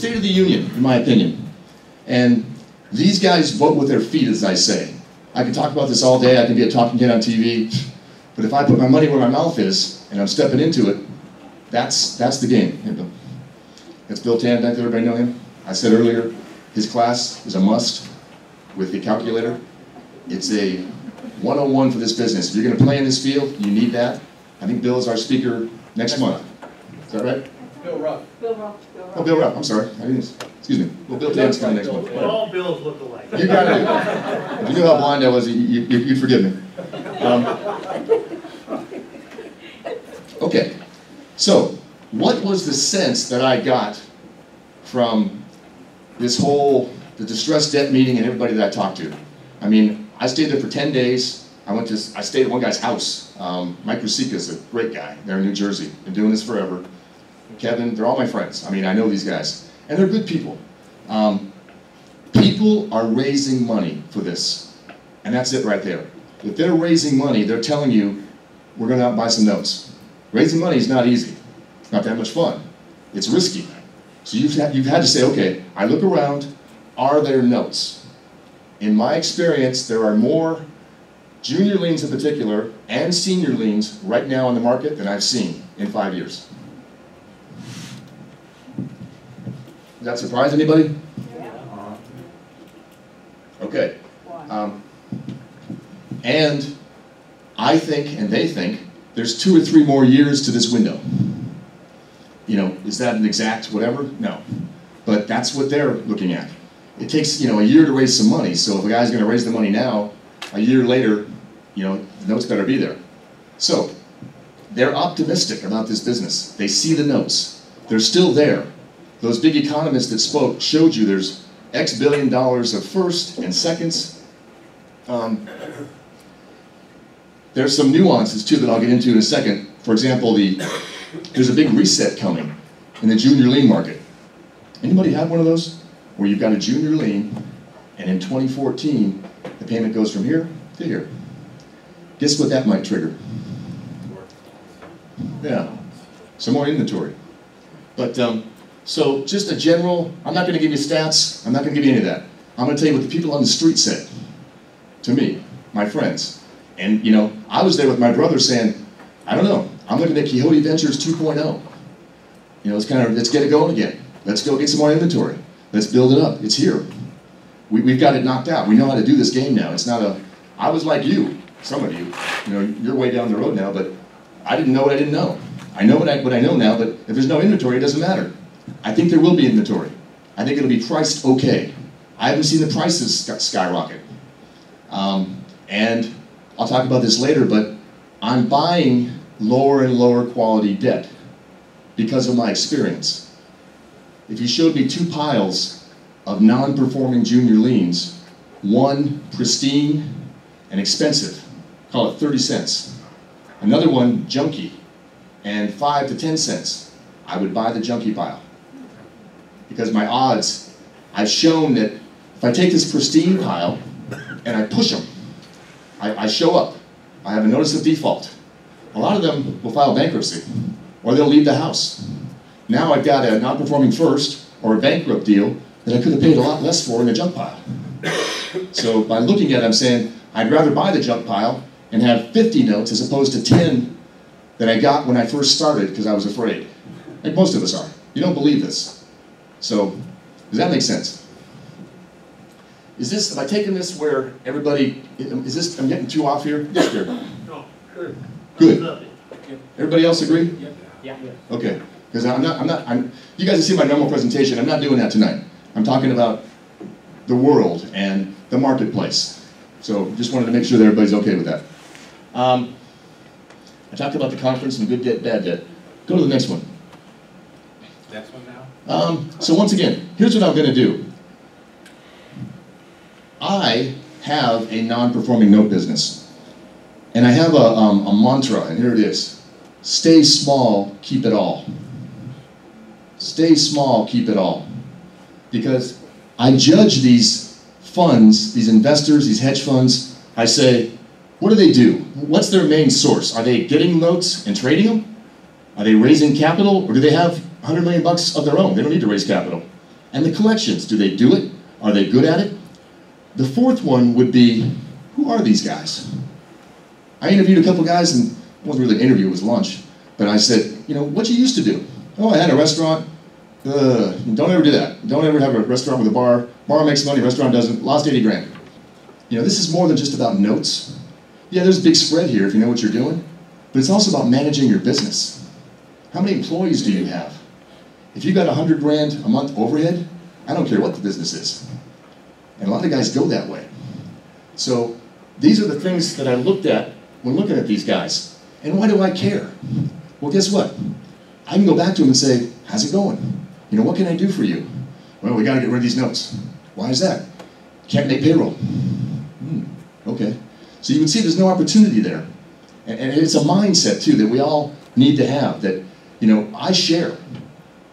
State of the Union, in my opinion. And these guys vote with their feet, as I say. I can talk about this all day, I can be a talking head on TV, but if I put my money where my mouth is, and I'm stepping into it, that's, that's the game. It's Bill Tan, does everybody know him? I said earlier, his class is a must with the calculator. It's a 101 for this business. If you're going to play in this field, you need that. I think Bill is our speaker next month. Is that right? Bill Ruff. Bill Ruff, Bill Ruff. Oh, Bill Rupp, I'm sorry. I didn't, excuse me. Well, Bill Tan's coming next month. Well, all bills look alike. You got it. If you knew how blind I was, you, you, you'd forgive me. Um, okay, so what was the sense that I got from this whole, the distressed debt meeting and everybody that I talked to? I mean, I stayed there for 10 days. I went to, I stayed at one guy's house. Um, Mike Rusika is a great guy there in New Jersey. Been doing this forever. Kevin, they're all my friends. I mean, I know these guys. And they're good people. Um, people are raising money for this. And that's it right there. If they're raising money, they're telling you, we're going to buy some notes. Raising money is not easy. It's not that much fun. It's risky. So you've had, you've had to say, okay, I look around, are there notes? In my experience, there are more junior liens in particular and senior liens right now on the market than I've seen in five years. Does that surprise anybody? Okay. Um, and I think, and they think, there's two or three more years to this window. You know, is that an exact whatever? No. But that's what they're looking at. It takes, you know, a year to raise some money, so if a guy's gonna raise the money now, a year later, you know, the notes better be there. So, they're optimistic about this business. They see the notes. They're still there. Those big economists that spoke showed you there's X billion dollars of first and seconds. Um, there's some nuances too that I'll get into in a second. For example, the there's a big reset coming in the junior lien market. Anybody have one of those? Where you've got a junior lien, and in 2014, the payment goes from here to here. Guess what that might trigger? Yeah, some more inventory. But um, so just a general, I'm not going to give you stats, I'm not going to give you any of that. I'm going to tell you what the people on the street said to me, my friends. And you know, I was there with my brother saying, I don't know, I'm looking at Quixote Ventures 2.0. You know, it's kind of, let's get it going again. Let's go get some more inventory. Let's build it up. It's here. We, we've got it knocked out. We know how to do this game now. It's not a, I was like you, some of you, you know, you're way down the road now, but I didn't know what I didn't know. I know what I, what I know now, but if there's no inventory, it doesn't matter. I think there will be inventory. I think it'll be priced okay. I haven't seen the prices skyrocket. Um, and I'll talk about this later, but I'm buying lower and lower quality debt because of my experience. If you showed me two piles of non-performing junior liens, one pristine and expensive, call it 30 cents. Another one junky and 5 to 10 cents. I would buy the junky pile. Because my odds, I've shown that if I take this pristine pile and I push them, I, I show up, I have a notice of default. A lot of them will file bankruptcy or they'll leave the house. Now I've got a non-performing first or a bankrupt deal that I could have paid a lot less for in a junk pile. So by looking at it, I'm saying I'd rather buy the junk pile and have 50 notes as opposed to 10 that I got when I first started because I was afraid. Like most of us are. You don't believe this. So, does that make sense? Is this, am I taking this where everybody, is this, I'm getting too off here? Yes, Gary. No, good. Good. Everybody else agree? Yeah. Okay, because I'm not, I'm not, I'm, you guys have seen my normal presentation, I'm not doing that tonight. I'm talking about the world and the marketplace. So just wanted to make sure that everybody's okay with that. Um, I talked about the conference and good debt, bad debt. Go to the next one. Next one now? Um, so once again, here's what I'm going to do. I have a non-performing note business, and I have a, um, a mantra, and here it is: Stay small, keep it all. Stay small, keep it all, because I judge these funds, these investors, these hedge funds. I say, what do they do? What's their main source? Are they getting notes and trading them? Are they raising capital, or do they have 100 million bucks of their own? They don't need to raise capital. And the collections, do they do it? Are they good at it? The fourth one would be, who are these guys? I interviewed a couple guys, and it wasn't really an interview, it was lunch. But I said, you know, what you used to do? Oh, I had a restaurant. Uh, don't ever do that. Don't ever have a restaurant with a bar. Bar makes money, restaurant doesn't. Lost 80 grand. You know, this is more than just about notes. Yeah, there's a big spread here if you know what you're doing, but it's also about managing your business. How many employees do you have? If you got a 100 grand a month overhead, I don't care what the business is. And a lot of guys go that way. So these are the things that I looked at when looking at these guys. And why do I care? Well, guess what? I can go back to them and say, how's it going? You know, what can I do for you? Well, we got to get rid of these notes. Why is that? Can't make payroll. Hmm, okay. So you can see there's no opportunity there. And, and it's a mindset, too, that we all need to have that, you know, I share.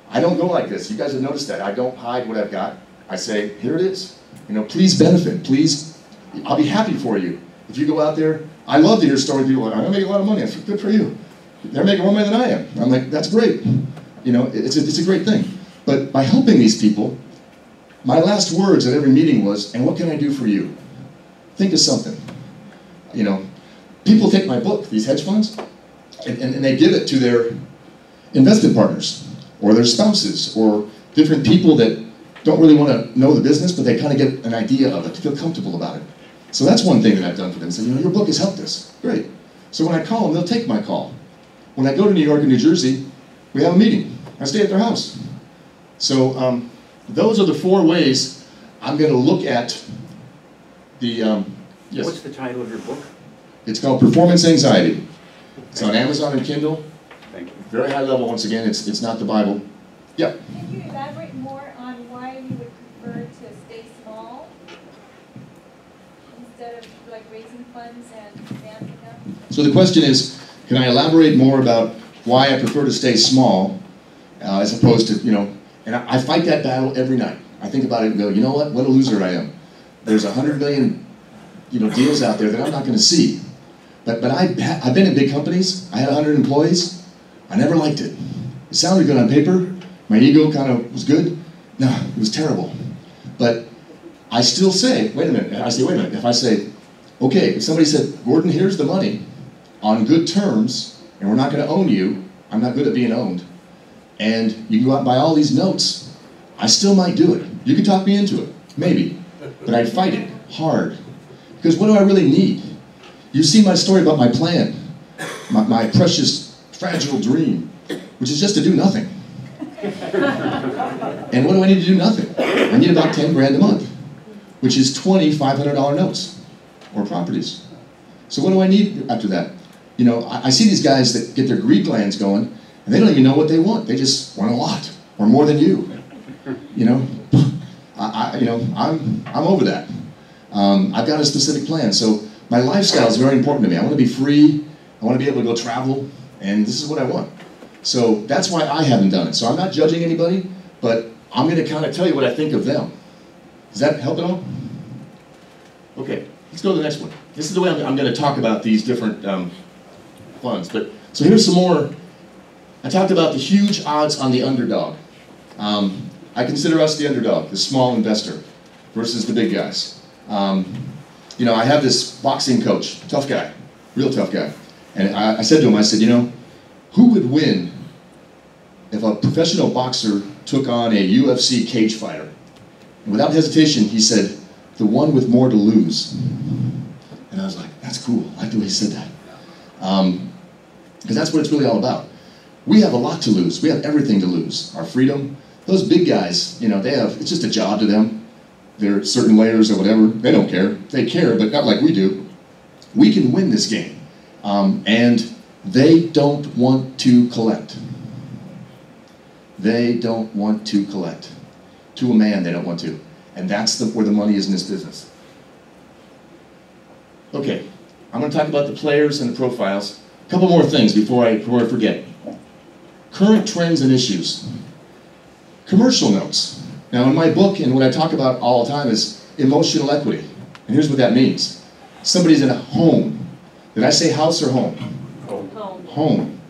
I don't go like this. You guys have noticed that. I don't hide what I've got. I say, here it is. You know, please benefit. Please, I'll be happy for you. If you go out there, I love to hear stories. People like, I'm making a lot of money. That's good for you. They're making more money than I am. I'm like, that's great. You know, it's a, it's a great thing. But by helping these people, my last words at every meeting was, and what can I do for you? Think of something. You know, people take my book, these hedge funds, and, and, and they give it to their investment partners or their spouses or different people that don't really want to know the business, but they kind of get an idea of it, to feel comfortable about it. So that's one thing that I've done for them. Say, you know, your book has helped us. Great. So when I call them, they'll take my call. When I go to New York and New Jersey, we have a meeting. I stay at their house. So um, those are the four ways I'm going to look at the. Um, yes. What's the title of your book? It's called Performance Anxiety. It's on Amazon and Kindle. Thank you. Very high level. Once again, it's it's not the Bible. Yeah? Can you elaborate more on why you would prefer to stay small instead of like raising funds and ramping up? So the question is, can I elaborate more about why I prefer to stay small uh, as opposed to, you know, and I, I fight that battle every night. I think about it and go, you know what? What a loser I am. There's a hundred million, you know, deals out there that I'm not going to see. But but I I've been in big companies. I had 100 employees. I never liked it. It sounded good on paper. My ego kind of was good. No, it was terrible. But I still say, wait a minute. I say, wait a minute. If I say, okay, if somebody said, Gordon, here's the money on good terms, and we're not going to own you, I'm not good at being owned, and you can go out and buy all these notes, I still might do it. You can talk me into it, maybe, but I'd fight it hard. Because what do I really need? You see my story about my plan, my, my precious, fragile dream, which is just to do nothing. and what do I need to do nothing? I need about 10 grand a month, which is 20 $500 notes or properties. So what do I need after that? You know, I, I see these guys that get their greed glands going, and they don't even know what they want. They just want a lot, or more than you. You know, I, I you know, I'm, I'm over that. Um, I've got a specific plan. So my lifestyle is very important to me. I want to be free. I want to be able to go travel, and this is what I want. So that's why I haven't done it. So I'm not judging anybody, but I'm going to kind of tell you what I think of them. Does that help at all? Okay, let's go to the next one. This is the way I'm, I'm going to talk about these different um, funds. But so here's some more. I talked about the huge odds on the underdog. Um, I consider us the underdog, the small investor, versus the big guys. Um, you know, I have this boxing coach, tough guy, real tough guy, and I, I said to him, I said, you know, who would win if a professional boxer took on a UFC cage fighter? And without hesitation, he said, the one with more to lose. And I was like, that's cool. I like the way he said that. Um, because that's what it's really all about. We have a lot to lose. We have everything to lose. Our freedom. Those big guys, you know, they have, it's just a job to them. They're certain layers or whatever. They don't care. They care, but not like we do. We can win this game. Um, and they don't want to collect. They don't want to collect. To a man, they don't want to. And that's the, where the money is in this business. Okay, I'm going to talk about the players and the profiles. A couple more things before I, before I forget. Current trends and issues. Commercial notes. Now, in my book, and what I talk about all the time is emotional equity. And here's what that means somebody's in a home. Did I say house or home? Home. Home.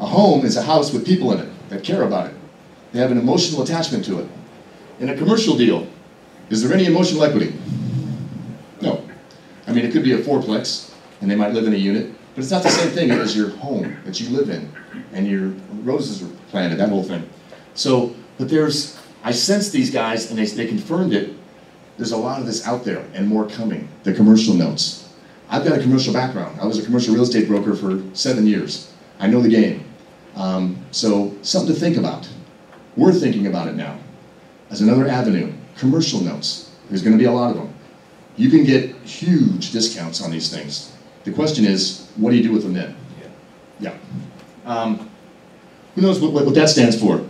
A home is a house with people in it that care about it. They have an emotional attachment to it. In a commercial deal, is there any emotional equity? No. I mean, it could be a fourplex, and they might live in a unit, but it's not the same thing as your home that you live in, and your roses are planted, that whole thing. So, but there's, I sense these guys, and they, they confirmed it, there's a lot of this out there, and more coming, the commercial notes. I've got a commercial background. I was a commercial real estate broker for seven years. I know the game. Um, so, something to think about. We're thinking about it now as another avenue. Commercial notes. There's going to be a lot of them. You can get huge discounts on these things. The question is, what do you do with them then? Yeah. Um, who knows what, what, what that stands for?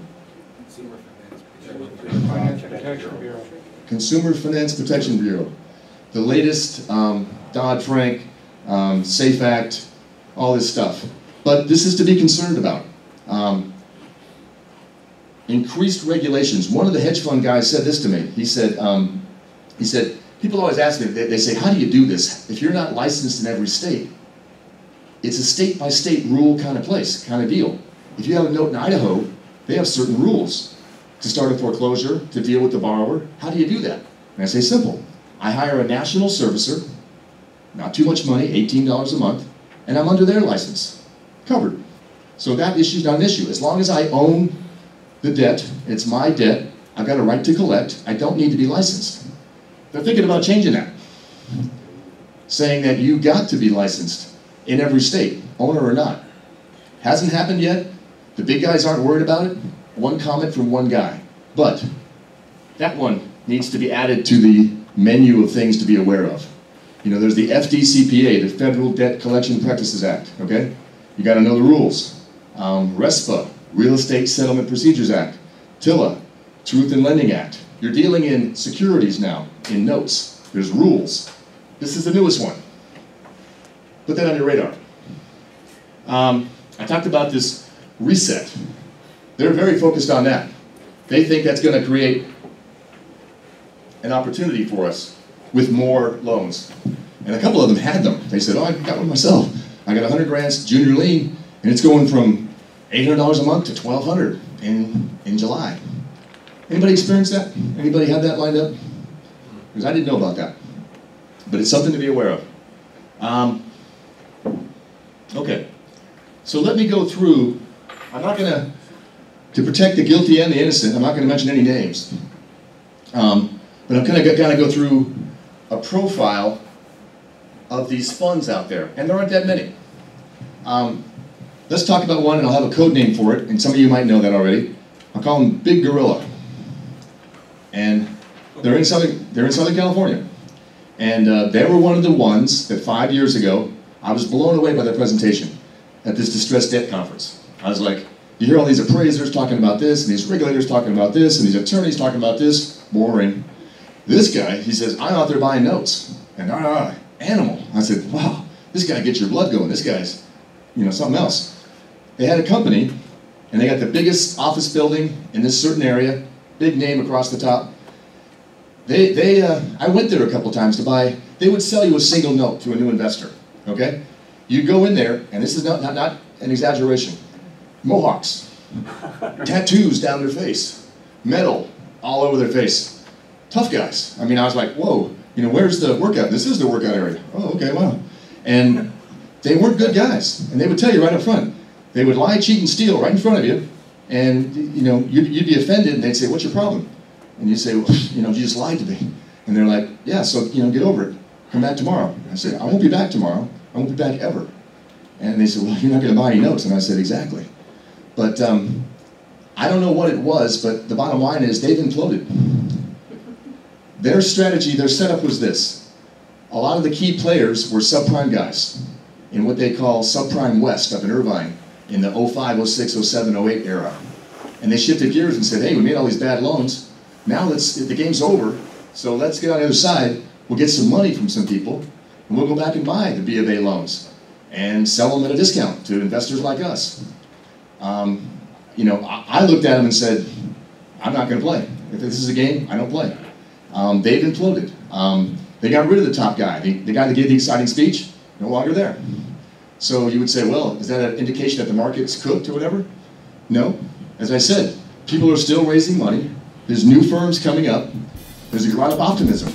Consumer Finance Protection Bureau. The latest um, Dodd-Frank, um, SAFE Act, all this stuff. But this is to be concerned about. Um, increased regulations. One of the hedge fund guys said this to me. He said, um, he said, people always ask me, they, they say, how do you do this? If you're not licensed in every state, it's a state by state rule kind of place, kind of deal. If you have a note in Idaho, they have certain rules to start a foreclosure, to deal with the borrower. How do you do that? And I say simple. I hire a national servicer, not too much money, $18 a month, and I'm under their license. Covered. So that issue's not an issue. As long as I own the debt, it's my debt, I've got a right to collect, I don't need to be licensed. They're thinking about changing that. Saying that you got to be licensed in every state, owner or not. Hasn't happened yet. The big guys aren't worried about it. One comment from one guy. But that one needs to be added to the menu of things to be aware of. You know, there's the FDCPA, the Federal Debt Collection Practices Act, okay? You gotta know the rules. Um, RESPA, Real Estate Settlement Procedures Act, TILA, Truth in Lending Act. You're dealing in securities now, in notes. There's rules. This is the newest one. Put that on your radar. Um, I talked about this reset. They're very focused on that. They think that's going to create an opportunity for us with more loans. And a couple of them had them. They said, oh, I got one myself. I got 100 grants, junior lien, and it's going from $800 a month to 1200 in, in July. Anybody experience that? Anybody have that lined up? Because I didn't know about that. But it's something to be aware of. Um, okay. So let me go through. I'm not going to, to protect the guilty and the innocent, I'm not going to mention any names. Um, but I'm going to kind of go through a profile of these funds out there. And there aren't that many. Um, let's talk about one, and I'll have a code name for it, and some of you might know that already. I'll call them Big Gorilla. And they're in Southern, they're in Southern California. And uh, they were one of the ones that five years ago, I was blown away by their presentation at this distressed debt conference. I was like, you hear all these appraisers talking about this, and these regulators talking about this, and these attorneys talking about this. Boring. This guy, he says, I'm out there buying notes. And ah, ah, animal. I said, wow, this guy gets your blood going. This guy's, you know, something else. They had a company, and they got the biggest office building in this certain area, big name across the top. They, they, uh, I went there a couple times to buy, they would sell you a single note to a new investor, okay? You go in there, and this is not, not, not an exaggeration, mohawks, tattoos down their face, metal all over their face. Tough guys. I mean, I was like, whoa, you know, where's the workout? This is the workout area. Oh, okay, wow. And they weren't good guys, and they would tell you right up front. They would lie, cheat, and steal right in front of you, and you know, you'd, you'd be offended, and they'd say, what's your problem? And you'd say, well, you know, you just lied to me. And they're like, yeah, so, you know, get over it. Come back tomorrow. And I said, I won't be back tomorrow. I won't be back ever. And they said, well, you're not going to buy any notes. And I said, exactly. But um, I don't know what it was, but the bottom line is they've imploded. Their strategy, their setup was this. A lot of the key players were subprime guys in what they call subprime west up in Irvine in the 05, 06, 07, 08 era. And they shifted gears and said, hey, we made all these bad loans. Now let's, the game's over, so let's get on the other side. We'll get some money from some people, and we'll go back and buy the B of A loans and sell them at a discount to investors like us. Um, you know, I, I, looked at them and said, I'm not going to play. If this is a game, I don't play. Um, they've imploded. Um, they got rid of the top guy. The, the guy that gave the exciting speech, no longer there. So you would say, well, is that an indication that the market's cooked or whatever? No. As I said, people are still raising money. There's new firms coming up. There's a lot of optimism.